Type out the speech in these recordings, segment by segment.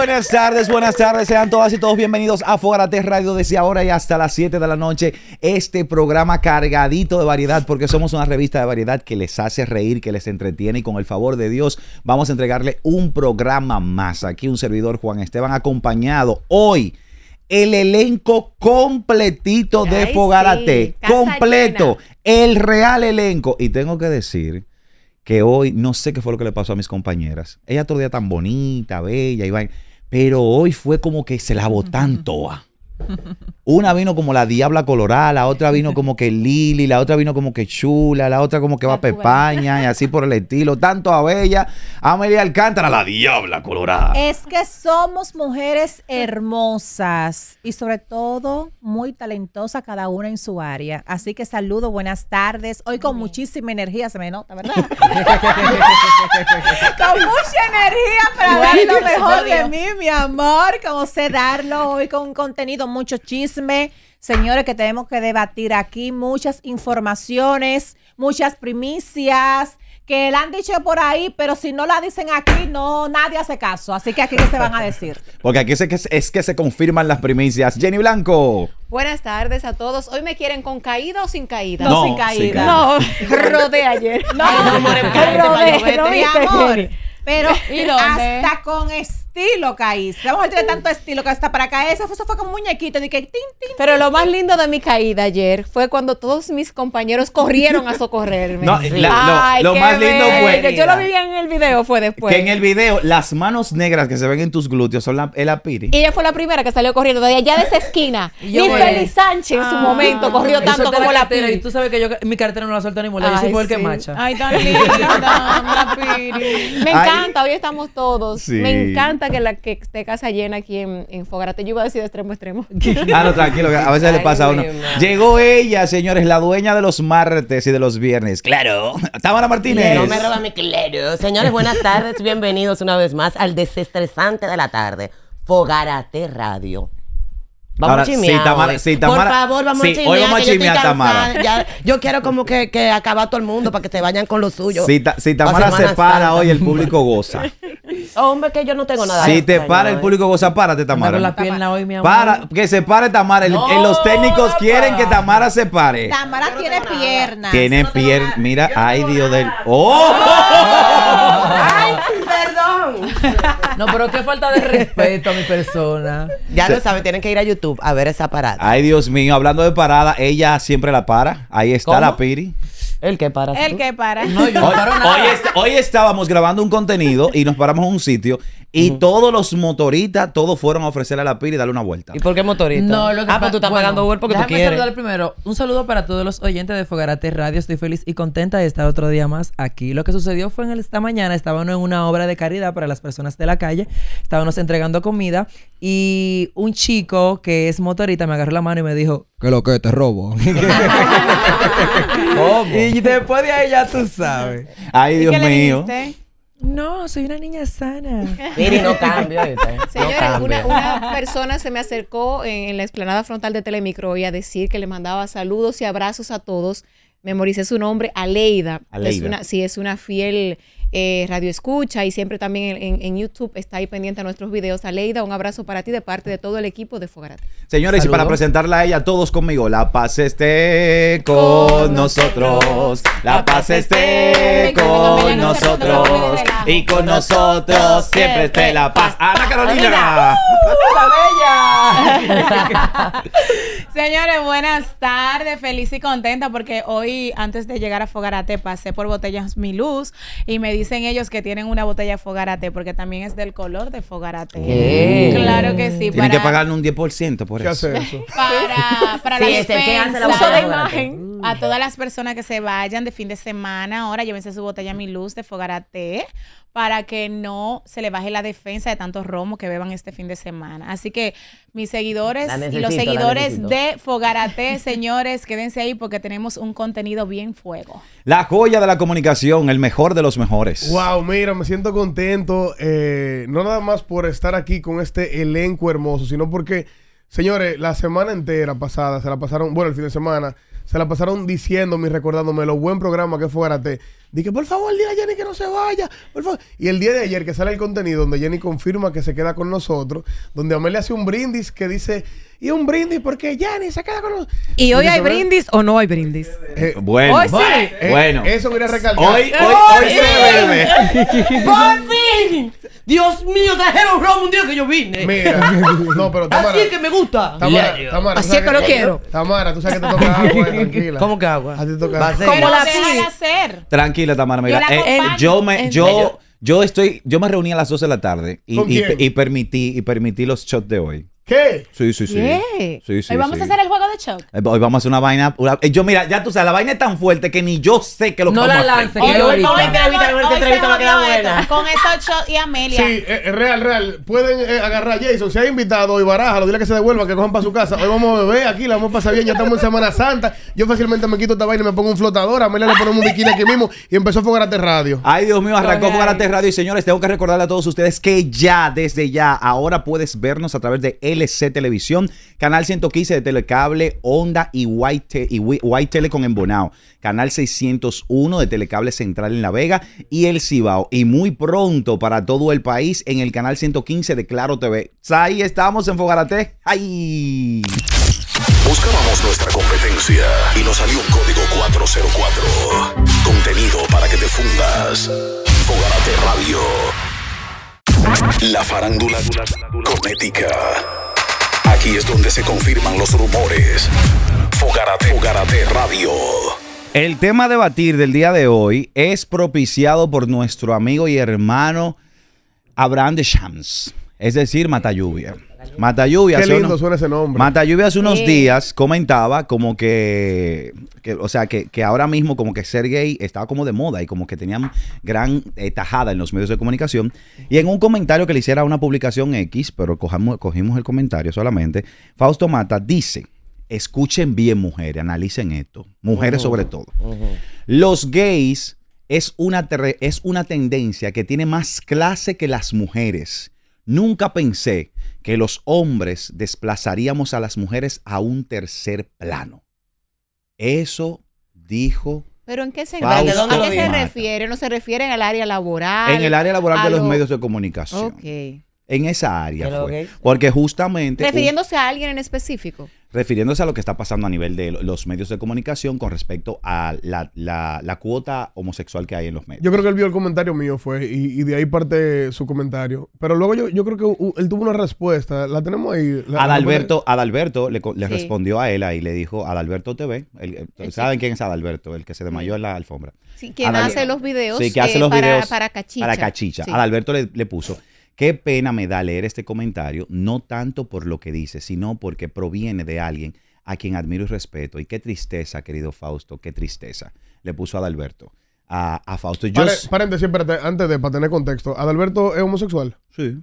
buenas tardes, buenas tardes. Sean todas y todos bienvenidos a Fogarate Radio desde ahora y hasta las 7 de la noche. Este programa cargadito de variedad porque somos una revista de variedad que les hace reír, que les entretiene y con el favor de Dios vamos a entregarle un programa más. Aquí un servidor Juan Esteban acompañado hoy el elenco completito de Ay, Fogarate. sí, completo. llena. El real elenco. Y tengo que decir que hoy no sé qué fue lo que le pasó a mis compañeras. Ella otro día tan bonita, bella y vaina, Pero hoy fue como que se la botan toda. Una vino como la diabla colorada, la otra vino como que Lili, la otra vino como que chula, la otra como que va a Pepaña y así por el estilo. Tanto a Bella, Amelia Alcántara, la diabla colorada. Es que somos mujeres hermosas y sobre todo muy talentosas cada una en su área. Así que saludo, buenas tardes. Hoy con muchísima energía se me nota, ¿verdad? con mucha energía para dar lo mejor de mí, mi amor, como sé darlo hoy con un contenido, mucho chisme. Señores, que tenemos que debatir aquí muchas informaciones, muchas primicias que la han dicho por ahí, pero si no la dicen aquí, no, nadie hace caso. Así que aquí se van a decir. Porque aquí es que, es que se confirman las primicias. Jenny Blanco. Buenas tardes a todos. ¿Hoy me quieren con caída o sin caída? No, No, sin caída. sin caída. No, rodé ayer. No, no, no, mi amor. Pero ¿Y dónde? hasta con estilo caíste. Vamos a tener tanto estilo que hasta para caer. Eso fue, eso fue como un muñequito. De que tin, tin. Pero lo más lindo de mi caída ayer fue cuando todos mis compañeros corrieron a socorrerme. No, la- lo- lo qué más lindo fue- bello. Yo lo viví en el video, fue después. que en el video, las manos negras que se ven en tus glúteos son la, es la piri. Y ella fue la primera que salió corriendo de allá de esa esquina. Y yo Ni Félix Sánchez en su Ah. momento corrió tanto como la Piri. Y tú sabes que yo mi cartera no la suelto ni mola. Yo soy Ay, mujer que sí. macha. Ay, tan linda, la Piri. Me Ay. encanta, hoy estamos todos. Sí. Me encanta que la que esté casa llena aquí en, en Fogarate. Yo iba a decir de extremo a extremo. Ah, no, tranquilo, que a veces le pasa a uno. Llegó ella, señores, la dueña de los martes y de los viernes. Claro. Tamara Martínez. No me roba mi claro. Señores, buenas tardes. Bienvenidos una vez más al desestresante de la tarde. Fogarate Radio. Vamos Ahora, a chismear. sí, Tamara- Tamara- Por favor, vamos sí, a chismear. hoy vamos a que yo Tamara. Ya- yo quiero como que, que acabar todo el mundo para que se vayan con lo suyo. Si, ta- si Tamara se para Santa. hoy, el público goza. Hombre, que yo no tengo nada. Si te extraño, para el ¿eh? público goza, párate, con la Tamara. pierna hoy, mi amor. Para, que se pare Tamara. El- No, los técnicos quieren que. Tamara se pare. Tamara tiene piernas. Tiene pierna. Mira, ay, Dios del. ¡Oh! ¡Ay, perdón! No, pero qué falta de respeto a mi persona. ya lo saben, tienen que ir a YouTube a ver esa parada. Ay, Dios mío. Hablando de parada, ella siempre la para. Ahí está ¿Cómo? la Piri. ¿El que para? El que para. No, yo no Hoy, paro nada. hoy est- hoy estábamos grabando un contenido y nos paramos en un sitio y todos los motoristas, todos fueron a ofrecerle a la Piri y darle una vuelta. ¿Y por qué motorista? No, lo que ah, pues tú estás bueno, pagando Uber porque tú déjame quieres. saludar primero. Un saludo para todos los oyentes de Fogarate Radio. Estoy feliz y contenta de estar otro día más aquí. Lo que sucedió fue en el- esta mañana, estábamos en una obra de caridad para las personas de la calle. Estábamos entregando comida y un chico que es motorista me agarró la mano y me dijo, ¿qué lo que te robo? Y después de ahí ya tú sabes. Ay, ¿Y Dios qué le mío. dijiste? No, soy una niña sana. Miri, no cambio. ¿viste? No Señores, cambia. una, una persona se me acercó en, en la explanada frontal de Telemicro y a decir que le mandaba saludos y abrazos a todos. Memoricé su nombre, Aleida. Aleida. Es una, sí, es una fiel eh, radio escucha y siempre también en, YouTube está ahí pendiente a nuestros videos. Aleida, un abrazo para ti de parte de todo el equipo de Fogarate. Señores, y para presentarla a ella, todos conmigo. La paz esté con nosotros. La paz esté con nosotros. Y con nosotros siempre esté la paz. Ana Carolina. Señores, buenas tardes, feliz y contenta porque hoy, antes de llegar a Fogarate, pasé por botellas Mi Luz y me dicen ellos que tienen una botella Fogarate porque también es del color de Fogarate. ¿Qué? Claro que sí. Tienen que pagarle un 10% por ¿Qué eso. hace eso? para, para Sí, la defensa. botella de imagen. A todas las personas que se vayan de fin de semana, ahora llévense su botella Mi Luz de Fogarate para que no se le baje la defensa de tantos romos que beban este fin de semana. Así que mis seguidores y los seguidores de Fogarate, señores, quédense ahí porque tenemos un contenido bien fuego. La joya de la comunicación, el mejor de los mejores. Wow, mira, me siento contento, eh, no nada más por estar aquí con este elenco hermoso, sino porque, señores, la semana entera pasada, se la pasaron, bueno, el fin de semana, se la pasaron diciéndome y recordándome lo buen programa que fue Garate. Dije, por favor, dile a Jenny que no se vaya. Por favor. Y el día de ayer que sale el contenido donde Jenny confirma que se queda con nosotros, donde Amelia hace un brindis que dice, y un brindis porque Jenny se queda con nosotros. ¿Y hoy hay "Pero, brindis o no hay brindis? eh, Bueno. Hoy sí. eh, Bueno. Eso quería recalcar. Hoy, hoy, hoy se bebe. ¡Por fin! Dios mío, trajeron ron un día que yo vine. Mira, no, pero Tamara. Así que me gusta. Tamara, Tamara, Así es que lo quiero. Tamara, tú sabes que te toca agua, eh, tranquila. ¿Cómo que agua? A ti te toca a agua. Pero la pi- hacer. Tranquila, Tamara, mira. Yo eh, me, yo, yo estoy, yo me reuní a las 12 de la tarde y, ¿Con y- quién? y permití, y permití los shots de hoy. ¿Qué? Sí, sí, sí. ¿Qué? Sí, sí, Hoy vamos sí. a hacer el juego de shock. Eh, Hoy vamos a hacer una vaina. una- eh, yo, mira, ya tú sabes, la vaina es tan fuerte que ni yo sé que lo que No vamos la a hacer. lance, Hoy- que yo hoy ahorita. entrevista, Hoy se entrevista va a quedar buena. Con esos shots y Amelia. Sí, eh, eh, real, real. Pueden eh, agarrar a Jason. Si hay invitado hoy, barájalo, dile que se devuelva, que cojan para su casa. Hoy vamos a beber aquí, la vamos a pasar bien. Ya estamos en Semana Santa. Yo fácilmente me quito esta vaina y me pongo un flotador. A Amelia le ponemos un bikini aquí mismo y empezó a Fogarate Radio. Ay, Dios mío, arrancó. Fogarate Radio. Y señores, tengo que recordarle a todos ustedes que ya, desde ya, ahora puedes vernos a través de LC Televisión, canal 115 de Telecable, Onda y White, Te- y White Telecom en Bonao, canal 601 de Telecable Central en La Vega y El Cibao. Y muy pronto para todo el país en el canal 115 de Claro TV. Ahí estamos en Fogarate. ¡Ay! Buscábamos nuestra competencia y nos salió un código 404. Contenido para que te fundas. Fogarate Radio. La farándula cosmética. Aquí es donde se confirman los rumores. Fogarate, Fogarate Radio. El tema a debatir del día de hoy es propiciado por nuestro amigo y hermano Abraham de Shams, es decir, Matalluvia. Matalluvia, Qué hace lindo unos- suena ese nombre. Matalluvia hace unos Sí. días comentaba como que, que, o sea, que, que ahora mismo como que ser gay estaba como de moda y como que tenían gran eh, tajada en los medios de comunicación. Y en un comentario que le hiciera a una publicación X, pero cojamos- cogimos el comentario solamente, Fausto Mata dice, escuchen bien mujeres, analicen esto, mujeres sobre todo. Los gays es una, es una tendencia que tiene más clase que las mujeres. Nunca pensé que los hombres desplazaríamos a las mujeres a un tercer plano. Eso dijo ¿Pero en qué dónde ¿A qué se refiere? ¿No se refiere en el área laboral? en el área laboral de los lo- medios de comunicación. Ok. En esa área fue. Porque justamente... un- Refiriéndose a alguien en específico. Refiriéndose a lo que está pasando a nivel de lo- los medios de comunicación con respecto a la, la- la cuota homosexual que hay en los medios. Yo creo que él vio el comentario mío, fue, y, y de ahí parte su comentario. Pero luego yo, yo creo que uh, él tuvo una respuesta. La tenemos ahí. La- la- Adalberto, Adalberto le, co- le Sí. respondió a él ahí, le dijo Adalberto TV. el- el- ¿Saben quién es Adalberto? El que se desmayó en la alfombra. Sí, quien Adal- hace los videos, Sí, que hace eh, los para, videos para cachicha. Para cachicha. Sí. Adalberto le, le puso, qué pena me da leer este comentario, no tanto por lo que dice, sino porque proviene de alguien a quien admiro y respeto. Y qué tristeza, querido Fausto, qué tristeza. Le puso Adalberto. A, a Fausto. Yo, Pare- paréntesis, espérate, antes de, para tener contexto. Adalberto es homosexual, sí.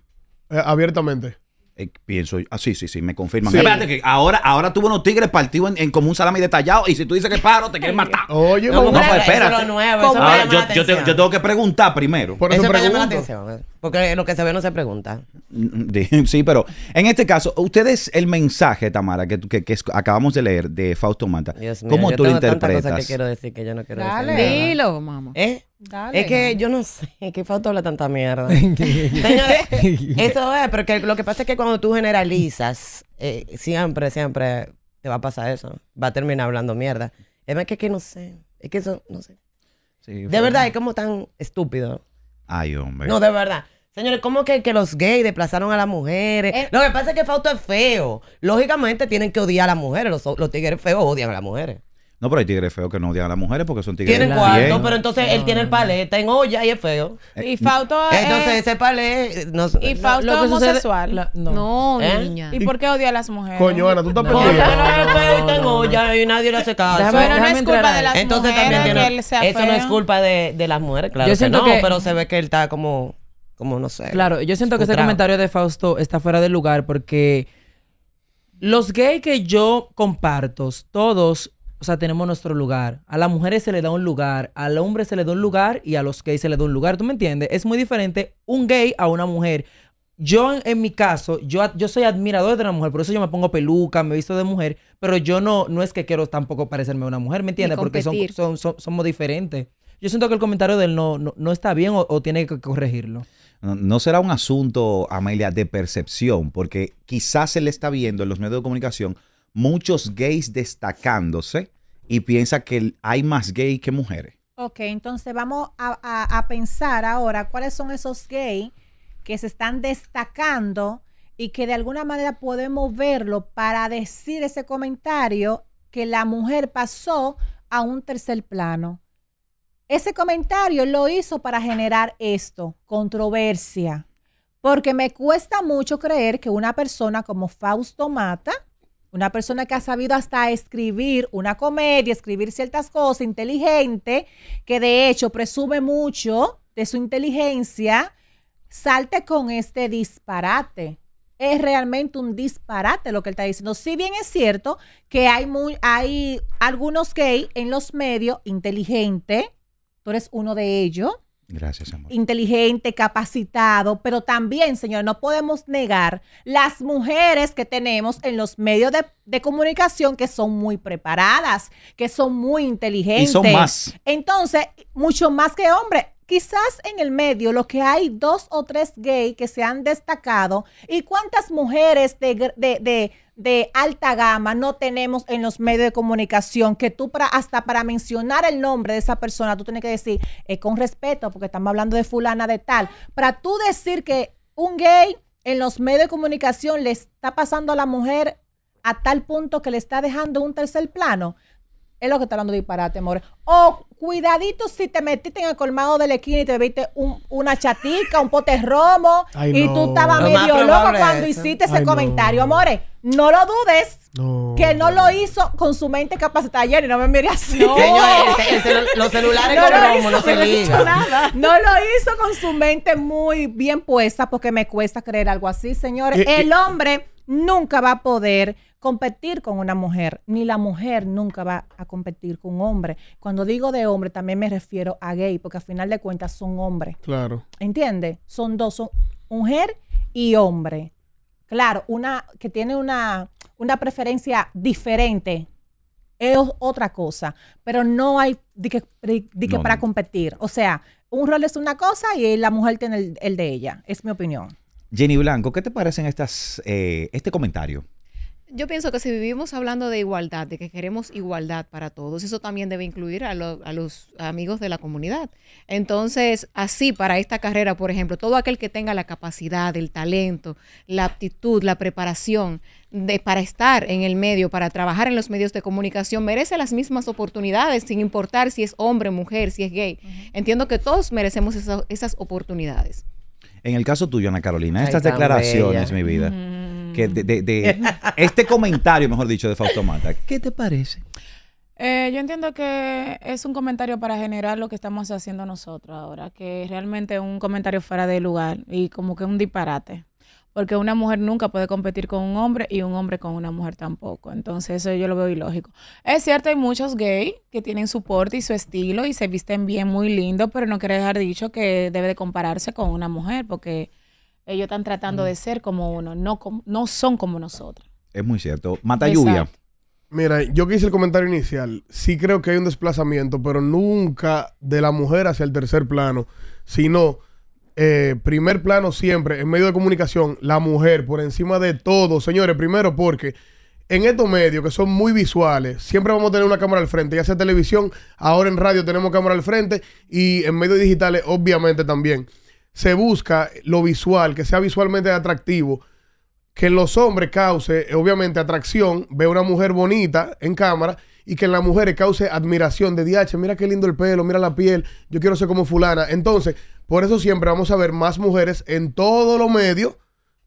eh, abiertamente. Eh, pienso, ah, sí, sí, sí, me confirman. Sí. Espérate, que ahora, ahora tuvo unos tigres partidos en, en como un salami detallado. Y si tú dices que paro, te quieren matar. Oye, No, no, pero eso espérate. es lo nuevo, eso me Ahora, llama yo, tengo que preguntar primero. Por eso Eso me llama la pregunto. atención. Porque lo que se ve no se pregunta. De- Sí, pero en este caso, ustedes, el mensaje, Tamara, que, que- que es- acabamos de leer de Fausto Manta, Dios mío, ¿cómo yo tú lo cosas que interpretas? quiero decir que yo no quiero Dale. decir. nada. Dilo, mamá. ¿Eh? Dale. Es que yo no sé, es que Fausto habla tanta mierda. Señores, eso es, porque lo que pasa es que cuando tú generalizas, eh, siempre, siempre te va a pasar eso. Va a terminar hablando mierda. Es más que, que no sé, es que eso, no sé. Sí, De verdad, es como tan estúpido. Ay, hombre. No, de verdad. Señores, ¿cómo que, que los gays desplazaron a las mujeres? Eh. Lo que pasa es que Fausto es feo. Lógicamente tienen que odiar a las mujeres. Los, los tigres feos odian a las mujeres. No, pero hay tigres feos que no odian a las mujeres porque son tigres Tienen cuarto, pero entonces él tiene el palé, está en olla y es feo. Y Fausto Entonces es... ese palé... No, Y Fausto es homosexual. la- no. No, ¿Eh? niña. ¿Y por qué odia a las mujeres? Coño, Ana, tú estás No. Porque perdida. no es feo y está en olla y nadie le hace caso. Déjame- Bueno, no es culpa de las Entonces mujeres también tiene... que él sea Eso no es feo. culpa de, de las mujeres, claro Yo que siento no, que- pero se ve que él está como... Como no sé. Claro, yo siento que ese comentario de Fausto está fuera de lugar porque los gays que yo comparto, todos, o sea, tenemos nuestro lugar. A las mujeres se le da un lugar, al hombre se le da un lugar y a los gays se le da un lugar. ¿Tú me entiendes? Es muy diferente un gay a una mujer. yo en, en mi caso, yo, yo soy admirador de una mujer, por eso yo me pongo peluca, me visto de mujer, pero yo no, no es que quiero tampoco parecerme a una mujer, ¿me entiendes? Porque son, son, son- somos diferentes. Yo siento que el comentario de él no, no, no está bien o, o tiene que corregirlo. No, será un asunto, Amelia, de percepción, porque quizás se le está viendo en los medios de comunicación muchos gays destacándose y piensa que hay más gays que mujeres. Ok, entonces vamos a- a pensar ahora cuáles son esos gays que se están destacando y que de alguna manera podemos verlo para decir ese comentario que la mujer pasó a un tercer plano. Ese comentario lo hizo para generar esto, controversia. Porque me cuesta mucho creer que una persona como Fausto Mata, una persona que ha sabido hasta escribir una comedia, escribir ciertas cosas, inteligente, que de hecho presume mucho de su inteligencia, salte con este disparate. Es realmente un disparate lo que él está diciendo. Si bien es cierto que hay, hay algunos gays en los medios inteligentes, tú eres uno de ellos, Gracias, amor. inteligente, capacitado, pero también, señor, no podemos negar las mujeres que tenemos en los medios de, de comunicación que son muy preparadas, que son muy inteligentes. Y son más. Entonces, mucho más que hombres. Quizás en el medio lo que hay dos o tres gays que se han destacado y cuántas mujeres de, de- de alta gama no tenemos en los medios de comunicación que tú para, hasta para mencionar el nombre de esa persona tú tienes que decir eh, con respeto porque estamos hablando de fulana de tal. Para tú decir que un gay en los medios de comunicación le está pasando a la mujer a tal punto que le está dejando un tercer plano. Es lo que está hablando de disparate, amor. O cuidadito si te metiste en el colmado de la esquina y te viste un- una chatica, un pote romo Ay, y no. tú estabas medio loco cuando eso. hiciste ese Ay, no. comentario, amores. No lo dudes No. que no lo hizo con su mente capacitada ayer y no me mire así. Señor, el- el celu- los celulares No con lo romo hizo, no se ligan. nada. No lo hizo con su mente muy bien puesta porque me cuesta creer algo así, señores. Eh, El eh. hombre nunca va a poder competir con una mujer, ni la mujer nunca va a competir con un hombre. Cuando digo de hombre también me refiero a gay, porque al final de cuentas son hombres. Claro. ¿Entiendes? Son dos, son mujer y hombre. Claro, una que tiene una, una preferencia diferente es otra cosa, pero no hay de que, de- de que No, para no. competir. O sea, un rol es una cosa y la mujer tiene el, el de ella. Es mi opinión. Jenny Blanco, ¿qué te parecen estas, eh, este comentario? Yo pienso que si vivimos hablando de igualdad, de que queremos igualdad para todos, eso también debe incluir a, lo- a los amigos de la comunidad. Entonces, así para esta carrera, por ejemplo, todo aquel que tenga la capacidad, el talento, la aptitud, la preparación de, para estar en el medio, para trabajar en los medios de comunicación, merece las mismas oportunidades, sin importar si es hombre, mujer, si es gay. Entiendo que todos merecemos esa- esas oportunidades. En el caso tuyo, Ana Carolina, Ay, estas declaraciones, bella. mi vida, que de, de- de- este comentario, mejor dicho, de Fausto Mata, ¿qué te parece? Eh, yo entiendo que es un comentario para generar lo que estamos haciendo nosotros ahora, que realmente es un comentario fuera de lugar y como que un disparate. Porque una mujer nunca puede competir con un hombre y un hombre con una mujer tampoco. Entonces eso yo lo veo ilógico. Es cierto, hay muchos gays que tienen su porte y su estilo y se visten bien, muy lindo, pero no quiere dejar dicho que debe de compararse con una mujer porque ellos están tratando de ser como uno, no, no son como nosotros. Es muy cierto. Mata Exacto. lluvia. Mira, yo que hice el comentario inicial, sí creo que hay un desplazamiento, pero nunca de la mujer hacia el tercer plano, sino eh, primer plano siempre, en medio de comunicación, la mujer por encima de todo. Señores, primero porque en estos medios que son muy visuales, siempre vamos a tener una cámara al frente, ya sea televisión, ahora en radio tenemos cámara al frente y en medios digitales obviamente también. Se busca lo visual, que sea visualmente atractivo que en los hombres cause, obviamente, atracción, ve una mujer bonita en cámara y que en las mujeres cause admiración de DH, mira qué lindo el pelo, mira la piel, yo quiero ser como fulana. Entonces, por eso siempre vamos a ver más mujeres en todos los medios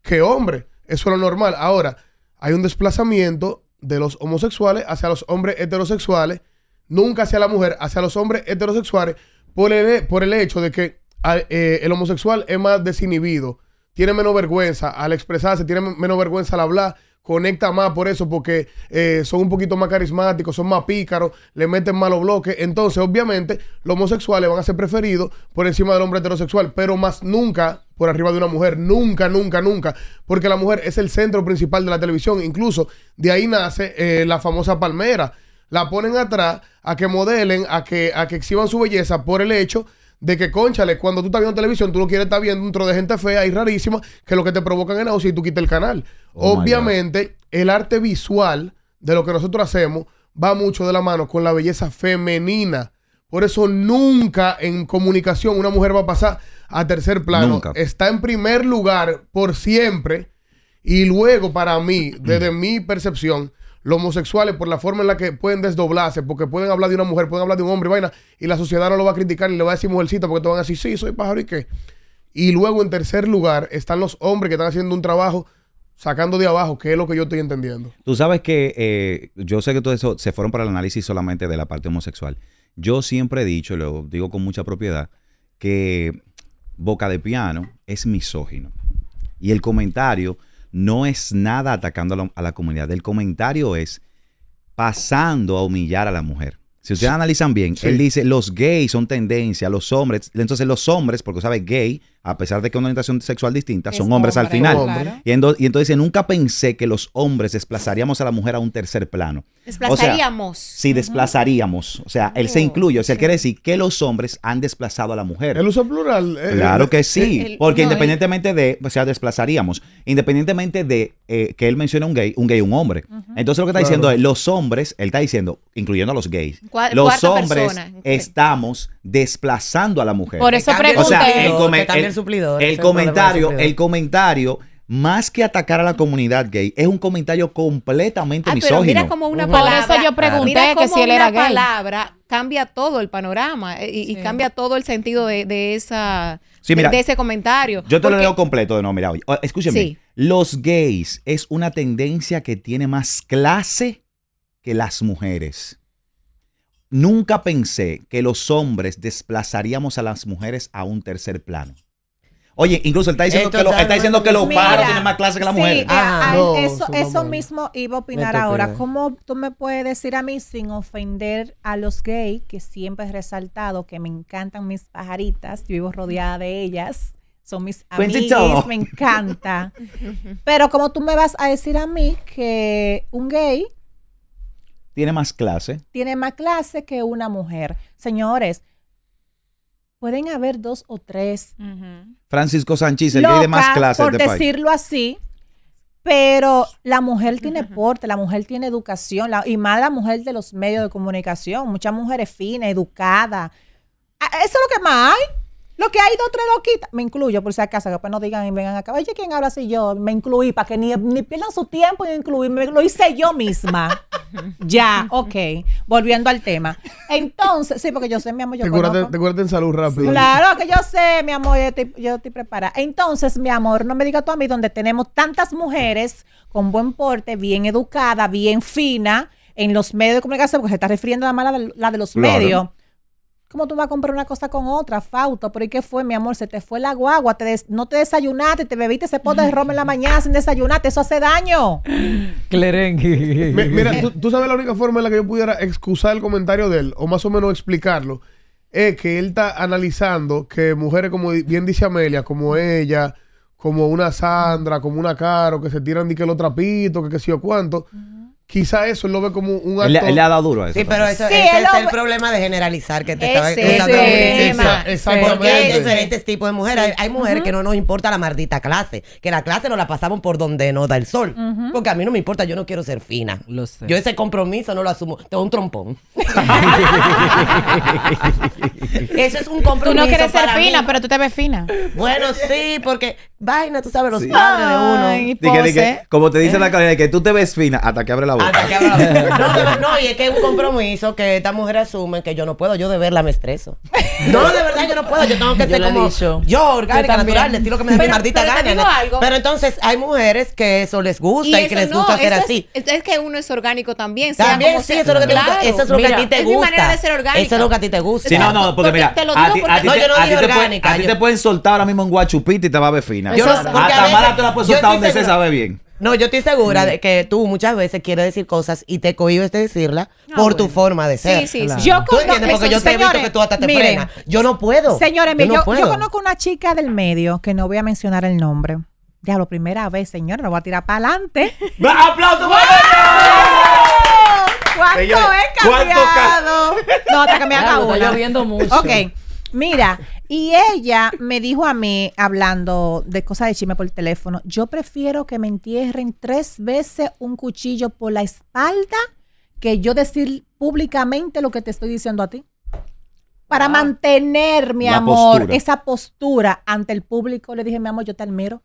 que hombres. Eso es lo normal. Ahora, hay un desplazamiento de los homosexuales hacia los hombres heterosexuales, nunca hacia la mujer, hacia los hombres heterosexuales, por el, por el hecho de que a- eh, el homosexual es más desinhibido tiene menos vergüenza al expresarse, tiene men- menos vergüenza al hablar, conecta más por eso, porque eh, son un poquito más carismáticos, son más pícaros, le meten malos bloques. Entonces, obviamente, los homosexuales van a ser preferidos por encima del hombre heterosexual, pero más nunca por arriba de una mujer. Nunca, nunca, nunca. Porque la mujer es el centro principal de la televisión. Incluso de ahí nace eh, la famosa palmera. La ponen atrás a que modelen, a que, a que exhiban su belleza por el hecho de que, conchale, cuando tú estás viendo televisión, tú no quieres estar viendo un tro de gente fea y rarísima que lo que te provocan es náusea y tú quitas el canal. Oh, Obviamente, el arte visual de lo que nosotros hacemos va mucho de la mano con la belleza femenina. Por eso nunca en comunicación una mujer va a pasar a tercer plano. Nunca. Está en primer lugar por siempre. Y luego, para mí, desde mi percepción, los homosexuales, por la forma en la que pueden desdoblarse, porque pueden hablar de una mujer, pueden hablar de un hombre, y vaina, y la sociedad no lo va a criticar ni le va a decir mujercita, porque te van a decir, sí, soy pájaro y qué. Y luego, en tercer lugar, están los hombres que están haciendo un trabajo sacando de abajo, que es lo que yo estoy entendiendo. Tú sabes que eh, yo sé que todo eso se fueron para el análisis solamente de la parte homosexual. Yo siempre he dicho, y lo digo con mucha propiedad, que Boca de Piano es misógino. Y el comentario no es nada atacando a la, a la comunidad. El comentario es pasando a humillar a la mujer. Si ustedes analizan bien, Sí. él dice, los gays son tendencia, los hombres, entonces los hombres, porque sabes, gay, a pesar de que es una orientación sexual distinta, Es son hombres al final. Hombre. Y, entonces nunca pensé que los hombres desplazaríamos a la mujer a un tercer plano. Desplazaríamos. Sí, desplazaríamos. O sea, él se Oh, incluye. O sea, él sí. quiere decir que los hombres han desplazado a la mujer. El uso plural. eh, Claro eh, que sí, el- porque no, independientemente de, o sea, desplazaríamos, independientemente de eh, que él mencione un gay, un gay, un hombre. Entonces lo que está Claro. diciendo es, los hombres, él está diciendo, incluyendo a los gays, Cua- los hombres persona. estamos desplazando a la mujer. Por eso cambie o sea, pregunté. el, come- el- el suplidor, comentario, el comentario, más que atacar a la comunidad gay, es un comentario completamente Ah, pero misógino. mira cómo una Por eso palabra. yo pregunté mira que si él era una gay. palabra cambia todo el panorama eh, y, cambia todo el sentido de, de esa Sí, mira, de, ese comentario. Yo te lo leo completo de no, mira, oye. Sí. Los gays es una tendencia que tiene más clase que las mujeres. Nunca pensé que los hombres desplazaríamos a las mujeres a un tercer plano. Oye, incluso él está diciendo, Es que, lo- está diciendo que los pájaros tienen más clase que las sí, mujeres. eh, Ah, no, eso, mismo iba a opinar ahora. pide. ¿Cómo tú me puedes decir a mí sin ofender a los gays, que siempre he resaltado que me encantan mis pajaritas, yo vivo rodeada de ellas, son mis amigas, me encanta. Pero como tú me vas a decir a mí que un gay Tiene más clase. tiene más clase que una mujer. Señores, pueden haber dos o tres. Francisco Sánchez, el gay de más loca, clase por de país. decirlo así. Pero la mujer tiene porte, la mujer tiene educación, la- y más la mujer de los medios de comunicación. Muchas mujeres finas, educadas. Ah, Eso es lo que más hay. Lo que hay dos tres loquitas. Me incluyo, por si acaso, que después no digan y vengan acá. Oye, ¿quién habla así yo? Me incluí para que ni, ni pierdan su tiempo en incluirme. Lo hice yo misma. ya, ok. Volviendo al tema. Entonces, sí, porque yo sé, mi amor, yo Te conozco. te en salud rápido. Claro que yo sé, mi amor, yo estoy, yo estoy preparada. Entonces, mi amor, no me digas tú a mí donde tenemos tantas mujeres con buen porte, bien educada, bien fina, en los medios de comunicación, porque se está refiriendo a la, de- la de los Claro. medios. ¿Cómo tú vas a comprar una cosa con otra, Fausto? ¿Pero y qué fue, mi amor? Se te fue la guagua, te des- no te desayunaste, te bebiste ese pote de ron en la mañana sin desayunarte, eso hace daño. Clerengue. Mi- Mira, ¿tú, tú sabes la única forma en la que yo pudiera excusar el comentario de él, o más o menos explicarlo, es que él está analizando que mujeres como bien dice Amelia, como ella, como una Sandra, como una Caro, que se tiran de que los trapitos, que qué sé yo cuánto, quizá eso él lo ve como un acto... Él, le- él le ha dado duro a eso. Sí, pero eso, Sí, ese él es lo el problema de generalizar que te Ese estaba principio. Sí. Porque hay Exactamente. diferentes tipos de mujeres. Hay, hay mujeres que no nos importa la maldita clase. Que la clase nos la pasamos por donde nos da el sol. Porque a mí no me importa, yo no quiero ser fina. Lo sé. Yo ese compromiso no lo asumo. Tengo un trompón. Ese es un Tú compromiso no quieres ser mí. fina, pero tú te ves fina. Bueno, sí, porque vaina, tú sabes, los padres de uno. Ay, Di que- di que- pose. como te dice la calidad, que tú te ves fina hasta que abre la boca. Hasta que abra la boca. No, no, y es que es un compromiso que esta mujer asume que yo no puedo, yo de verla me estreso. No, de verdad yo no puedo, yo tengo que Yo ser como dicho. yo, orgánica, Yo natural, decir lo que me mi Pero- maldita pero te gana. ¿no? Pero entonces hay mujeres que eso les gusta y, que les gusta hacer eso es- así. Es, que uno es orgánico también. sea También como sí, sea. eso es lo que te gusta. Claro. Eso es lo que a ti te es mi gusta. manera de ser orgánica. Eso es lo que a ti te gusta. Sí, no, no, porque Porque mira, te lo a digo ti, porque- a ti No, te, yo no a ti dije te pueden- orgánica, a ti yo- te pueden soltar ahora mismo en guachupita y te va a ver fina. No- porque a Mala veces- tú la puedes soltar donde se sabe bien. No, yo estoy segura de que tú muchas veces quieres decir cosas y te cohibes de decirlas Ah, por tu forma de ser. Sí, sí, sí. Yo ¿Tú conozco- entiendes? Porque yo eso, te he visto señores, que tú hasta te miren. frenas. Yo no puedo. Señores, no yo, yo puedo. conozco una chica del medio que no voy a mencionar el nombre. Ya, lo primera vez, señora, lo voy a tirar para adelante. ¡Aplausos ¿Cuánto Señores, he ¿cuánto ca- cambiado? no, hasta que me haga Claro, está una. lloviendo mucho. Ok, mira, y ella me dijo a mí, hablando de cosas de chisme por teléfono, yo prefiero que me entierren tres veces un cuchillo por la espalda que yo decir públicamente lo que te estoy diciendo a ti. Para mantener, mi amor, postura. esa postura ante el público, le dije, mi amor, yo te admiro.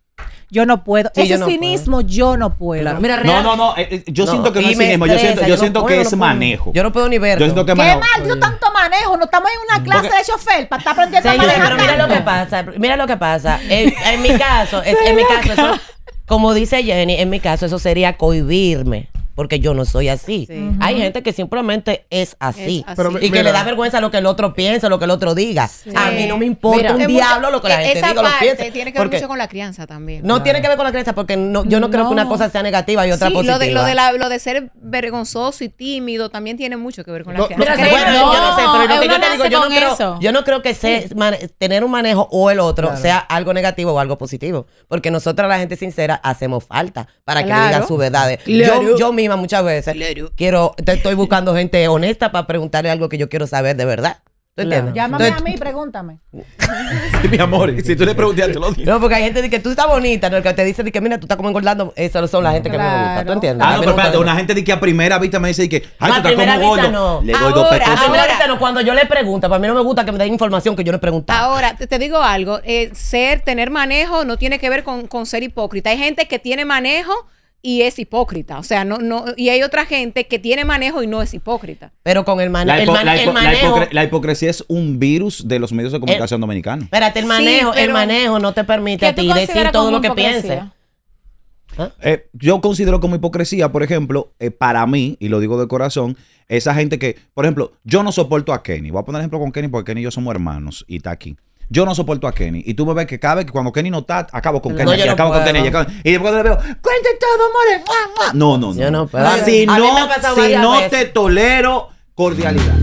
Yo no puedo. Sí, Ese yo no cinismo, yo no puedo. Claro. Mira, No, real- no, no. eh, eh, yo No, siento que no es cinismo. Yo siento, yo siento puedo, que no es puedo. manejo. Yo no puedo ni verlo. Yo siento que Qué manejo. mal, yo tanto manejo. No estamos en una clase de chofer para estar aprendiendo a manejar. pero mira lo que pasa, mira lo que pasa. En, en mi caso, es- en mi caso, eso, como dice Jenny, en mi caso, eso sería cohibirme. Porque yo no soy así. Hay gente que simplemente es así. Es así. Pero y que le da vergüenza lo que el otro piensa, lo que el otro diga. A mí no me importa Mira, un Es diablo mucho- lo que la e- gente esa diga o lo parte piense. tiene que ver mucho con la crianza también. no tiene que ver con la creencia porque no, yo no, creo que una cosa sea negativa y otra Sí, positiva. lo de, lo, de la- lo de ser vergonzoso y tímido también tiene mucho que ver con la No, crianza. Mira, bueno, no, yo no sé, pero lo que uno yo te digo, yo no, creo, eso. yo no creo que sea tener un manejo o el otro sea algo negativo o algo positivo. Porque nosotros, la gente sincera, hacemos falta para que le digan sus verdades. Claro. Yo, yo misma muchas veces quiero, te estoy buscando gente honesta para preguntarle algo que yo quiero saber de verdad. ¿Tú entiendes? Llámame Entonces, a mí, pregúntame. Mi amor, si tú le preguntas, te lo digo. No, porque hay gente que dice que tú estás bonita, ¿no? El que te dice de que mira, tú estás como engordando, eso son la gente que me gusta. ¿Tú Claro. entiendes? Ah, no, Me pero gusta espérate, una gente de que a primera vista me dice que, ay, A tú estás primera como vista gordo. no. Le doy dos Ahora, pesos. A primera Ahora- vista no, cuando yo le pregunto, para mí no me gusta que me den información que yo no he preguntado. Ahora, te, te digo algo, eh, ser, tener manejo no tiene que ver con, con ser hipócrita. Hay gente que tiene manejo y es hipócrita. O sea, no, no, y hay otra gente que tiene manejo y no es hipócrita. Pero con el, mane- La, el, hipo- man- la el hipo- la manejo. hipocre- la hipocresía es un virus de los medios de comunicación dominicanos. Espérate, el Sí, manejo, el manejo no te permite ¿Qué a ti decir todo lo que pienses. Eh, yo considero como hipocresía, por ejemplo, eh, para mí, y lo digo de corazón, esa gente que, por ejemplo, yo no soporto a Kenny. Voy a poner ejemplo con Kenny porque Kenny y yo somos hermanos y está aquí. Yo no soporto a Kenny. Y tú me ves que cada vez que cuando Kenny no está, acabo con Kenny. no acabo con. Kenny. y acabo- Y después le veo, cuente todo, more. mua, mua". No, no, no. Yo no puedo. Si A mí me ha no, si no te tolero, cordialidad.